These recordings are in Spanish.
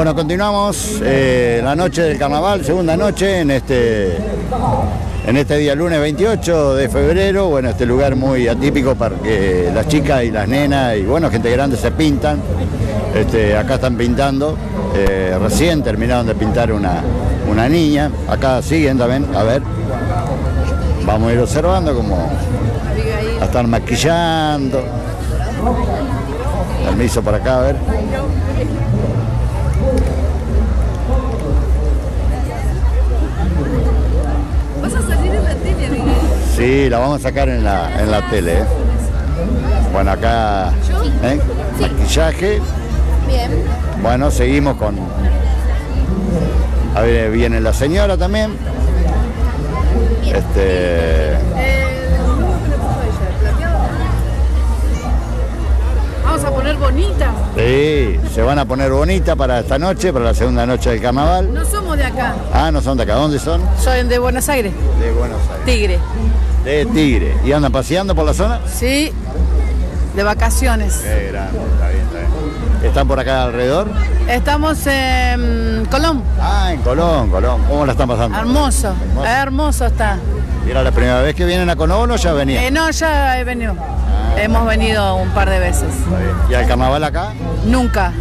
Bueno, continuamos eh, la noche del carnaval, segunda noche en este, en este día lunes 28 de febrero. Bueno, este lugar muy atípico para que las chicas y las nenas y bueno, gente grande se pintan. Este, acá están pintando, eh, recién terminaron de pintar una, una niña. Acá siguen también, a ver. Vamos a ir observando cómo la están maquillando. Permiso para acá, a ver. Sí, la vamos a sacar en la, en la tele. ¿eh? Bueno, acá ¿eh? maquillaje. Bien. Bueno, seguimos con... A ver, viene la señora también. Este. Vamos a poner bonita. sí, se van a poner bonita para esta noche, para la segunda noche del carnaval. No somos de acá. Ah, no son de acá, ¿dónde son? Soy de Buenos Aires. De Buenos Aires. Tigre. De Tigre. ¿Y andan paseando por la zona? Sí. De vacaciones. Qué grande, está bien, está bien. ¿Están por acá alrededor? Estamos en Colón. Ah, en Colón, Colón. ¿Cómo la están pasando? Hermoso. Hermoso. Hermoso está. ¿Era la primera vez que vienen a Colón o ya venían? Eh, no, ya he venido. Hemos venido un par de veces. Está bien. ¿Y al carnaval acá? Nunca.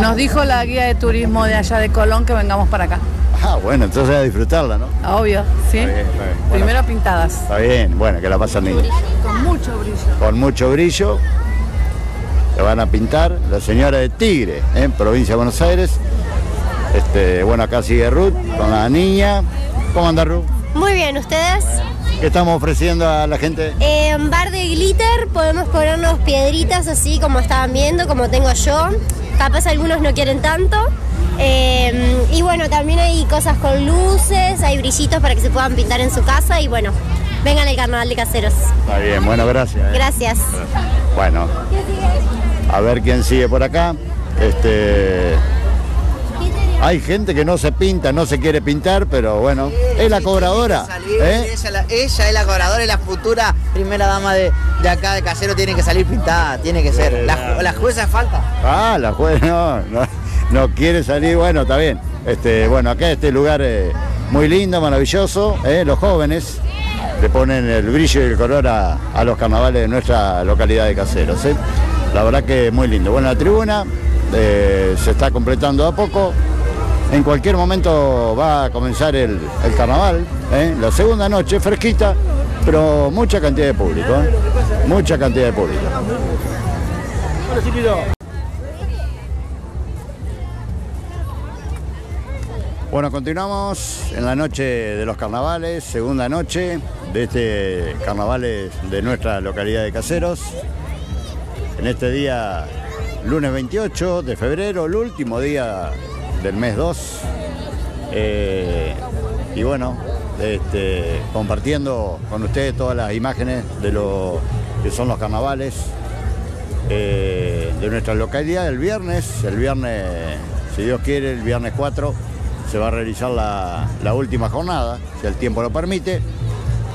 Nos dijo la guía de turismo de allá de Colón que vengamos para acá. Ah, bueno, entonces a disfrutarla, ¿no? Obvio, ¿sí? Está bien, está bien. Bueno, Primero pintadas. Está bien, bueno, que la pasan lindo. Con mucho brillo. Con mucho brillo. Le van a pintar la señora de Tigre, en provincia de Buenos Aires. Este, bueno, acá sigue Ruth con la niña. ¿Cómo anda Ruth? Muy bien, ¿ustedes? ¿Qué estamos ofreciendo a la gente? En bar de glitter podemos ponernos piedritas así como estaban viendo, como tengo yo. Capaz algunos no quieren tanto. Eh, y bueno, también hay cosas con luces, hay brillitos para que se puedan pintar en su casa y bueno, vengan al carnaval de caseros. Está bien, bueno, gracias. ¿eh? Gracias. Bueno, a ver quién sigue por acá. Este, hay gente que no se pinta, no se quiere pintar, pero bueno, es la cobradora. Salir, ¿eh? ella, la- ella es la cobradora y la futura primera dama de, de acá de Casero tiene que salir pintada, tiene que ser. La, la jueza falta. Ah, la juez no, no, no quiere salir, bueno, está bien. Este, bueno, acá este lugar eh, muy lindo, maravilloso, ¿eh? los jóvenes le ponen el brillo y el color a, a los carnavales de nuestra localidad de Caseros. ¿eh? La verdad que muy lindo. Bueno, la tribuna eh, se está completando a poco. En cualquier momento va a comenzar el, el carnaval, la segunda noche, fresquita, pero mucha cantidad de público, mucha cantidad de público. Bueno, continuamos en la noche de los carnavales, segunda noche de este carnavales de nuestra localidad de Caseros. En este día, lunes 28 de febrero, el último día del mes 2. Eh, y bueno, este, compartiendo con ustedes todas las imágenes de lo que son los carnavales eh, de nuestra localidad el viernes. El viernes, si Dios quiere, el viernes 4 se va a realizar la, última jornada, si el tiempo lo permite.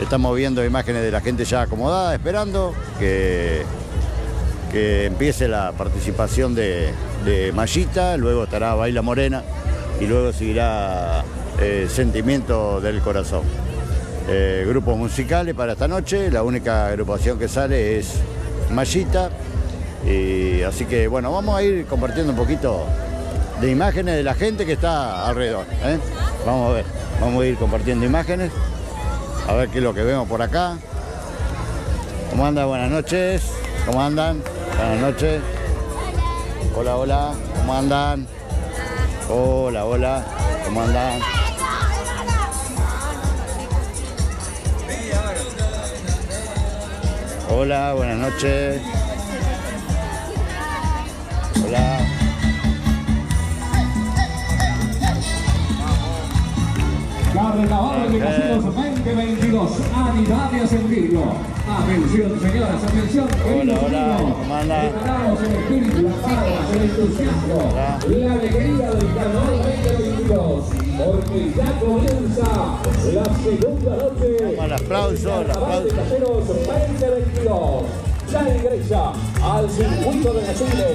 Estamos viendo imágenes de la gente ya acomodada, esperando que, que empiece la participación de, de Mayita, luego estará Baila Morena y luego seguirá eh, Sentimiento del Corazón. Eh, grupos musicales para esta noche, la única agrupación que sale es Mayita. Y así que bueno, vamos a ir compartiendo un poquito de imágenes de la gente que está alrededor. ¿eh? Vamos a ver, vamos a ir compartiendo imágenes, a ver qué es lo que vemos por acá. ¿Cómo andan? Buenas noches. ¿Cómo andan? Buenas noches. Hola, hola. ¿Cómo andan? Hola, hola. ¿Cómo andan? Hola, buenas noches. De Caseros 2022, aniversario en vivo. Atención, señoras, atención. Hola, hola. ¿cómo anda? Preparamos el espíritu, palmas, el entusiasmo, la alegría del Carnaval 2022. Porque ya comienza la segunda noche. Vamos al aplauso, el Carnaval de aplauso. Caseros 2022. Ya ingresa al circuito de Chile.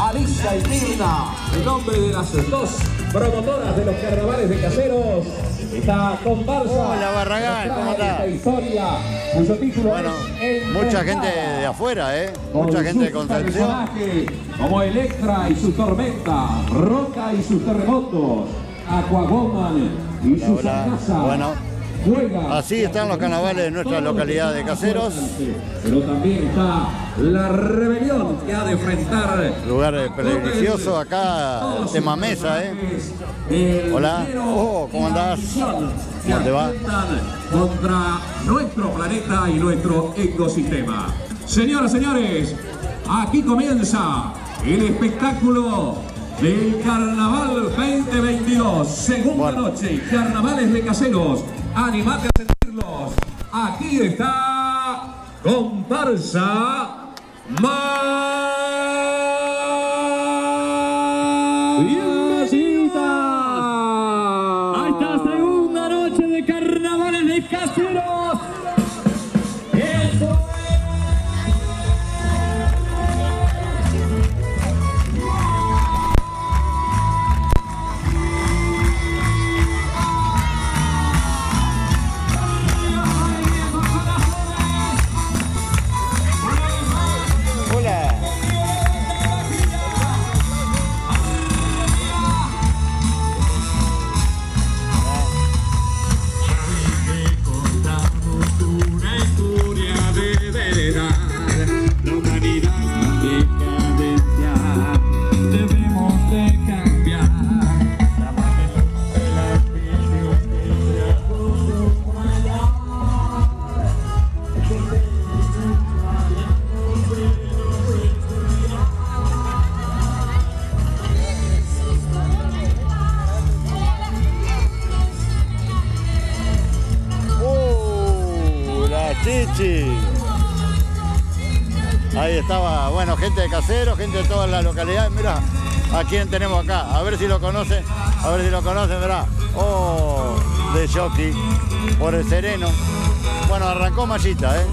Alicia y Mirna, en nombre de las dos promotoras de los carnavales de caseros. Esta comparsa. Hola, Barragán, ¿cómo está? esta historia, cuyo título Bueno, es mucha gente de afuera, ¿eh? Con Mucha gente de sus Concepción. Como Electra y su tormenta, Roca y sus terremotos, Aquawoman y su Hola, casa. bueno. Así están los carnavales de nuestra localidad de Caseros. Pero también está la rebelión que ha de enfrentar. Lugar prestigioso acá, tema mesa, ¿eh? Hola. Oh, ¿cómo andás? ¿Cómo te va? Contra nuestro planeta y nuestro ecosistema. Señoras, señores, aquí comienza el espectáculo del Carnaval 2022. Segunda Bueno. noche, Carnavales de Caseros. Animate a sentirlos. Aquí está comparsa Mayita. Ahí estaba, bueno, gente de Caseros, gente de toda la localidad. Mira, a quién tenemos acá. A ver si lo conocen. A ver si lo conocen, verá. Oh, de jockey. Por el sereno. Bueno, arrancó Mallita, ¿eh?